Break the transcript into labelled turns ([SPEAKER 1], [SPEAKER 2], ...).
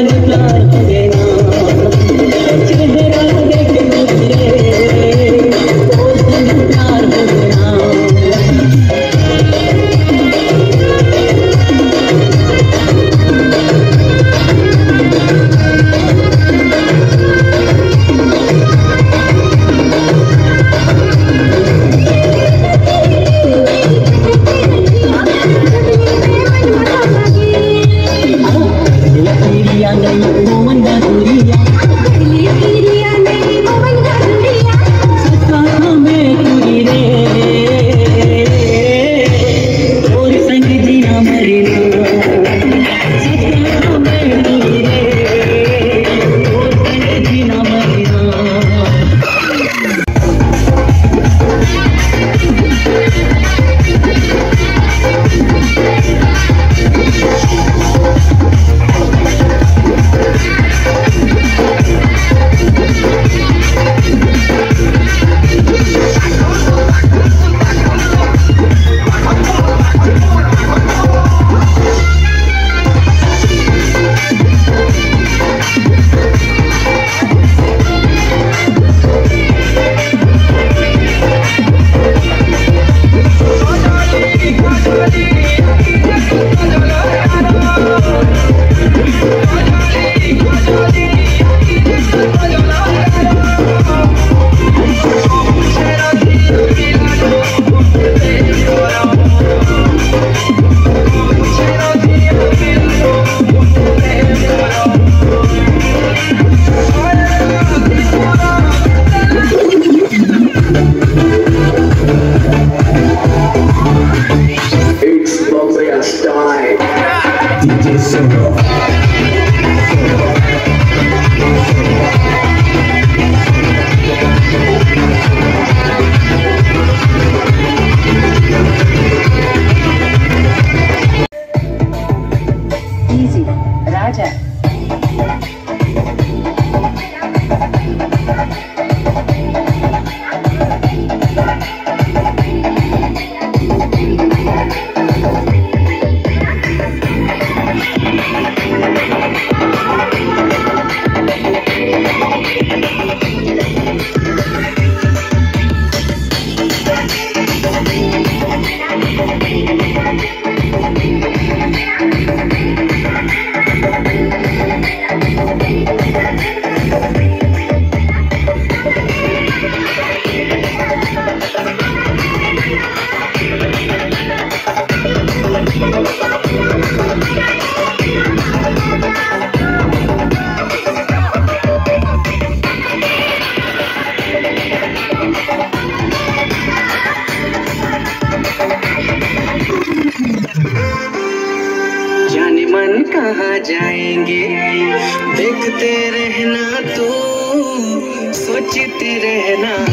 [SPEAKER 1] கருத்தாக்கினார் Raju, Raja. कहाँ जाएँगे? देखते रहना तू सोचते रहना